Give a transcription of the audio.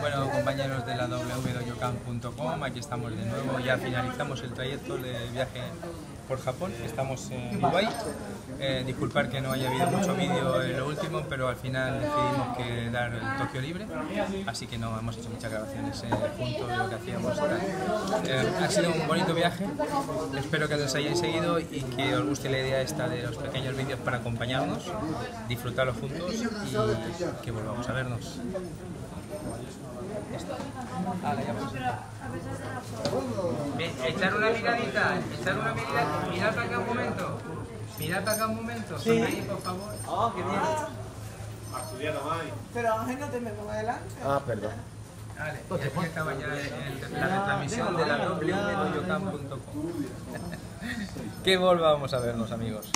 Bueno, compañeros de la www.yocan.com, aquí estamos de nuevo, ya finalizamos el trayecto de viaje por Japón, estamos en Dubai. Eh, disculpar que no haya habido mucho vídeo en pero al final decidimos que dar el Tokio libre, así que no hemos hecho muchas grabaciones eh, juntos de lo que hacíamos. Eh, ha sido un bonito viaje, espero que os hayáis seguido y que os guste la idea esta de los pequeños vídeos para acompañarnos, disfrutarlos juntos y que volvamos a vernos. Echar una miradita, echar una miradita, mirad para acá un momento, mirad para acá un momento, por favor. Oh, qué bien. Pero Ángel no te me ponga adelante. Ah, perdón. Vale, y aquí acaba ya el- la retransmisión de la www.yocan.com. Que volvamos a vernos amigos.